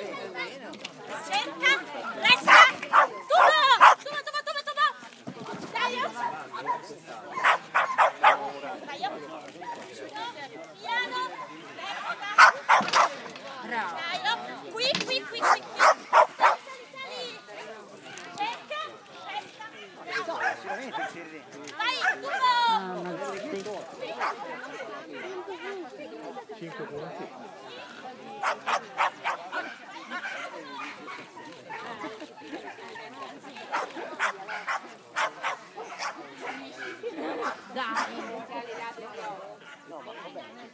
Cerca, resta, toma, toma, toma, toma, toma. Dai, oh. dai, oh. piano, resta. Dai, oh. qui, qui, qui, Dai. No, ma va bene.